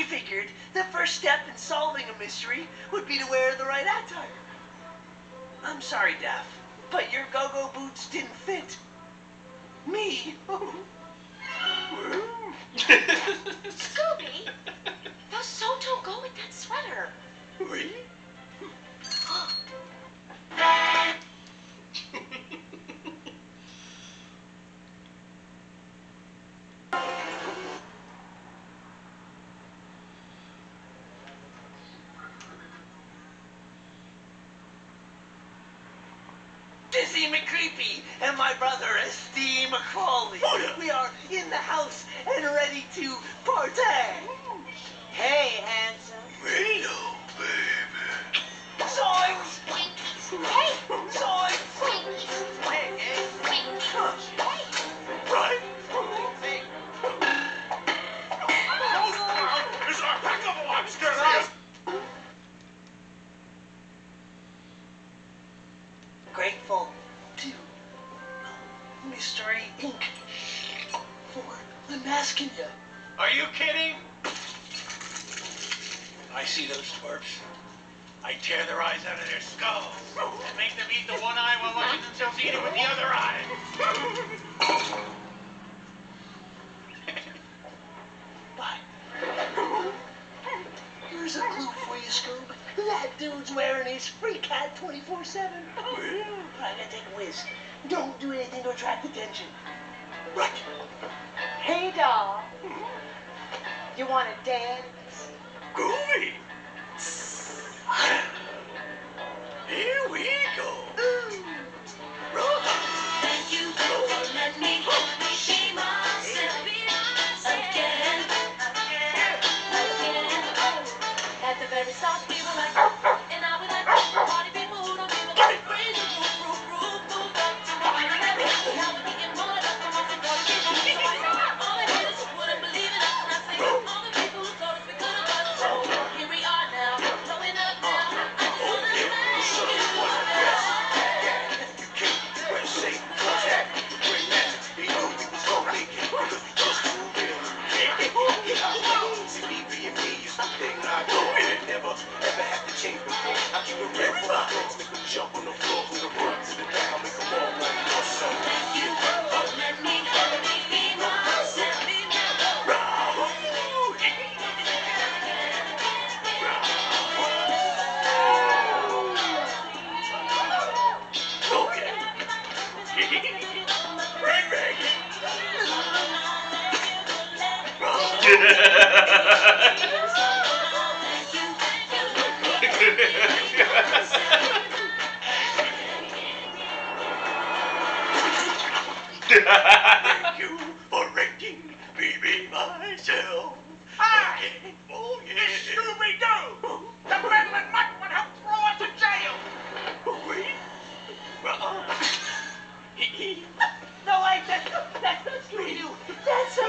We figured the first step in solving a mystery would be to wear the right attire. I'm sorry, Daff, but your go-go boots didn't fit. Me? Scooby, those so don't go with that sweater. Oui? Dizzy McCreepy and my brother Steve McCrawley. Oh, yeah. We are in the house and ready to party. Hey, handsome. His free cat 24-7. I gotta take a whiz. Don't do anything to attract attention. Right. hey, doll. You want to dance? Groovy. Thank you for ranking me be myself. Hi. Oh yeah. Scooby-Doo! The meddling mutt would help throw us in jail! Oh, wait. Uh-uh. No, wait, that's, that's not Scooby-Doo. That's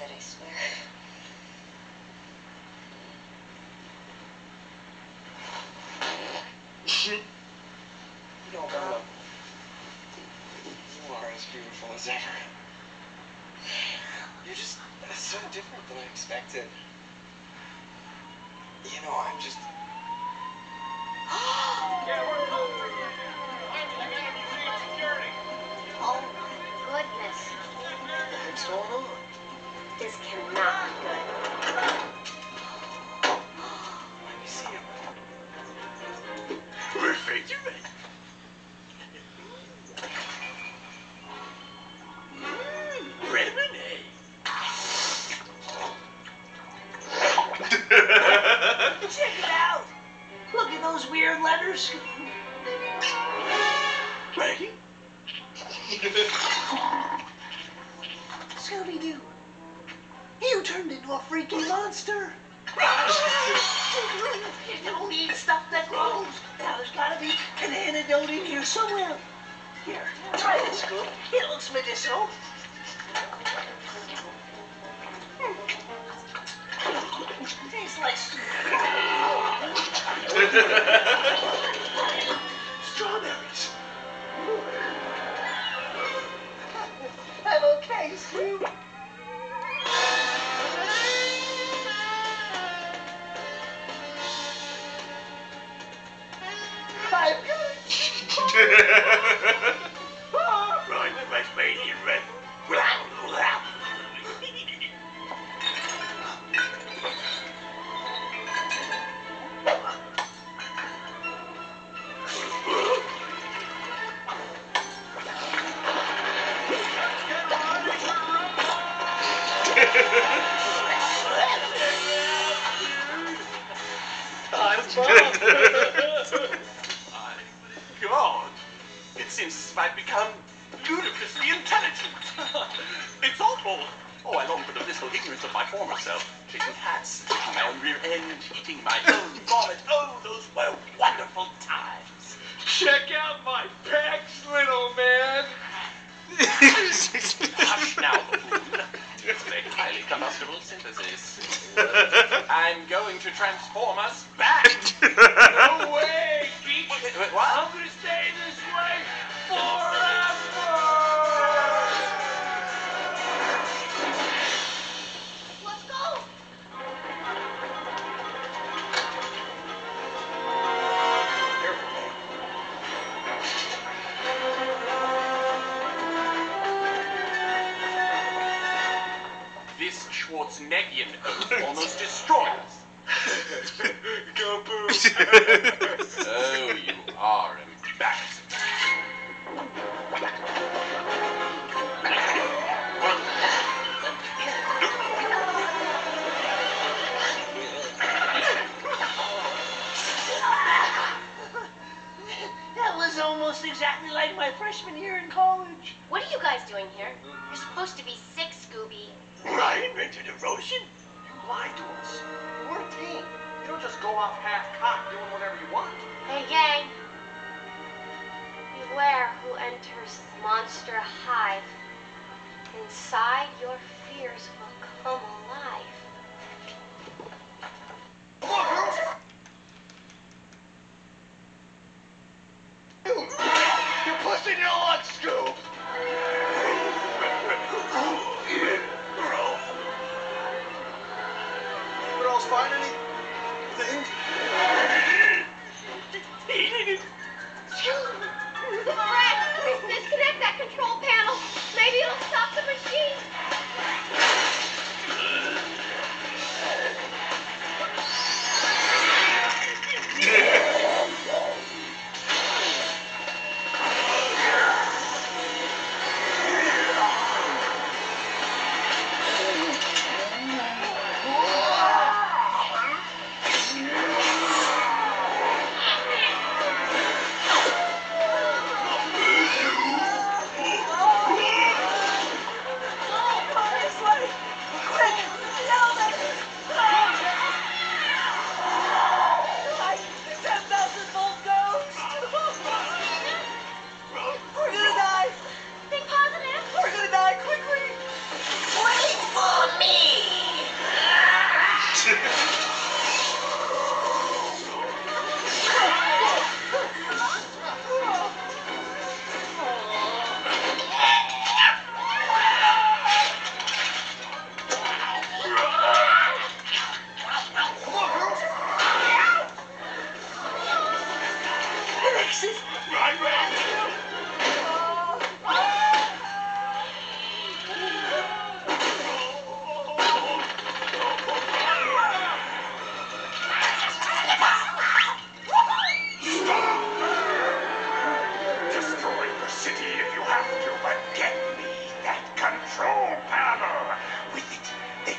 was my outfit, I swear. Yo, Bella. You are as beautiful as ever. You're just uh, so different than I expected. Scooby Doo, you turned into a freaking monster. you don't eat stuff that grows. Now there's gotta be an antidote in here somewhere. Here, try this, Scoop. It looks medicinal. Hmm. Tastes like. transform us back. No way, Geek. Wait, wait, wait, what? I'm gonna stay this way forever. Let's go. This Schwarzeneggian oath almost destroyed us. Go boo. Oh, you are embarrassing. That was almost exactly like my freshman year in college. What are you guys doing here? You're supposed to be sick, Scooby. I invented erosion. You lied to us. We're a team. You just go off half-cocked doing whatever you want. Hey, gang. Beware who enters the monster hive. Inside, your fears will come alive.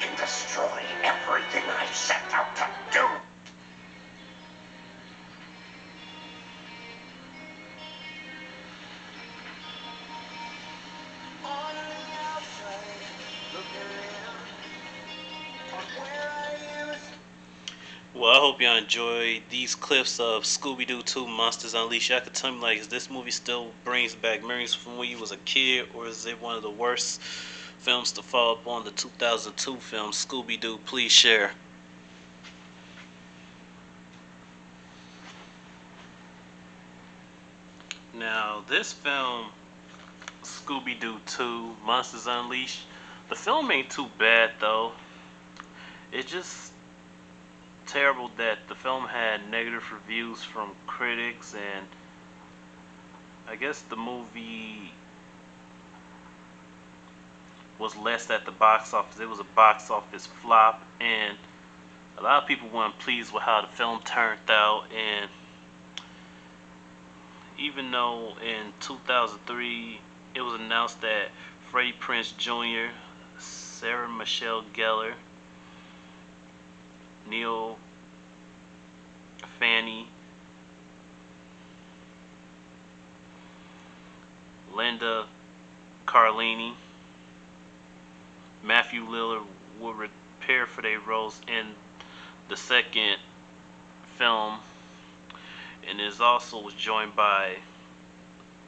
Can destroy everything I've set out y'all enjoy these clips of Scooby Doo 2 Monsters Unleashed. Y'all could tell me, like, is this movie still brings back memories from when you was a kid, or is it one of the worst films to follow up on the 2002 film Scooby Doo? Please share. Now, this film, Scooby Doo 2 Monsters Unleashed, the film ain't too bad though. It just terrible that the film had negative reviews from critics and I guess the movie was less at the box office. It was a box office flop and a lot of people weren't pleased with how the film turned out and even though in 2003 it was announced that Freddie Prinze Jr., Sarah Michelle Gellar, Neil Fanny, Linda Cardellini, Matthew Lillard will repair for their roles in the second film and is also joined by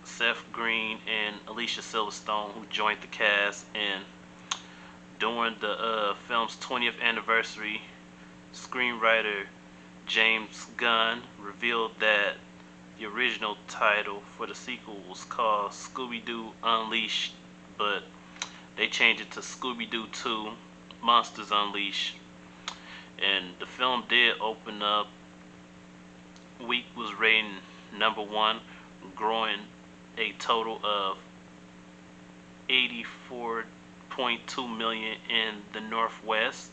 Seth Green and Alicia Silverstone who joined the cast and during the uh, film's 20th anniversary screenwriter James Gunn revealed that the original title for the sequel was called Scooby-Doo Unleashed but they changed it to Scooby-Doo 2 Monsters Unleashed and the film did open up week was rating number one, growing a total of 84.2 million in the Northwest.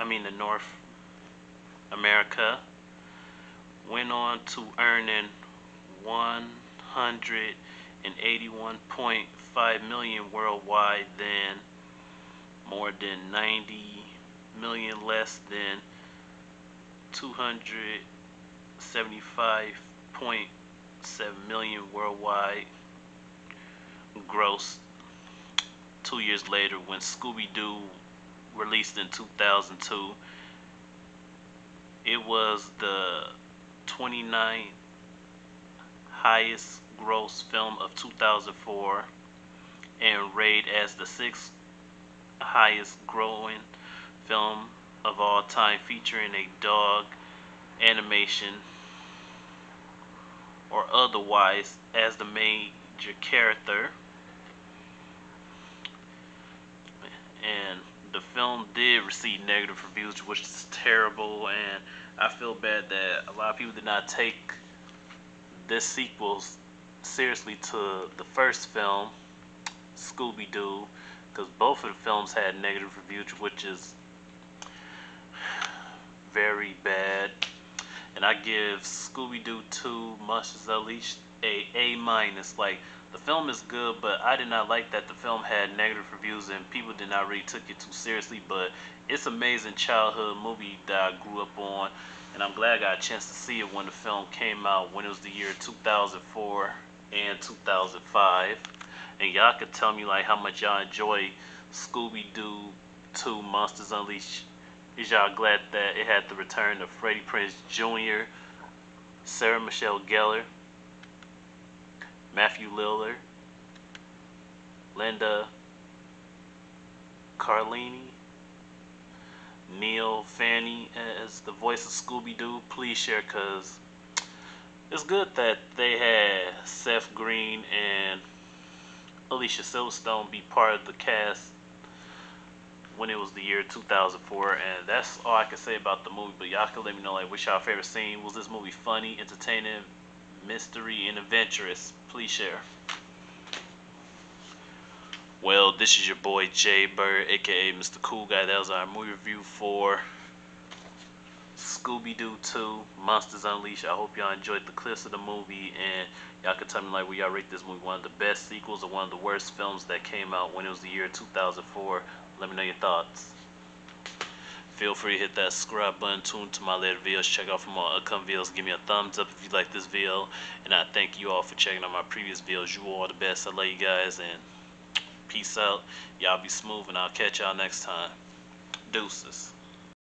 I mean the North America. Went on to earning 181.5 million worldwide, then more than 90 million less than 275.7 million worldwide gross two years later when Scooby-Doo released in 2002 it was the 29th highest gross film of 2004 and rated as the sixth highest growing film of all time featuring a dog animation or otherwise as the major character. And the film did receive negative reviews which is terrible and I feel bad that a lot of people did not take this sequel seriously to the first film Scooby-Doo because both of the films had negative reviews which is very bad. And I give Scooby-Doo 2 Monsters Unleashed a A minus. Like the film is good, but I did not like that the film had negative reviews and people did not really took it too seriously. But it's amazing childhood movie that I grew up on, and I'm glad I got a chance to see it when the film came out when it was the year 2004 and 2005. And y'all could tell me like how much y'all enjoy Scooby-Doo 2 Monsters Unleashed is y'all glad that it had the return of Freddie Prinze Jr., Sarah Michelle Gellar, Matthew Lillard, Linda Cardellini, Neil Fanny as the voice of Scooby-Doo. Please share because it's good that they had Seth Green and Alicia Silverstone be part of the cast when it was the year 2004 and that's all I can say about the movie but y'all can let me know like what's y'all favorite scene was this movie funny entertaining mystery and adventurous. Please share. Well this is your boy JBird aka Mr. Cool Guy. That was our movie review for Scooby-Doo 2 Monsters Unleashed. I hope y'all enjoyed the clips of the movie and y'all can tell me like where y'all rate this movie. One of the best sequels or one of the worst films that came out when it was the year 2004 let me know your thoughts. Feel free to hit that subscribe button, tune to my later videos, check out for more upcoming videos, give me a thumbs up if you like this video, and I thank you all for checking out my previous videos. You all the best. I love you guys, and peace out. Y'all be smooth, and I'll catch y'all next time. Deuces.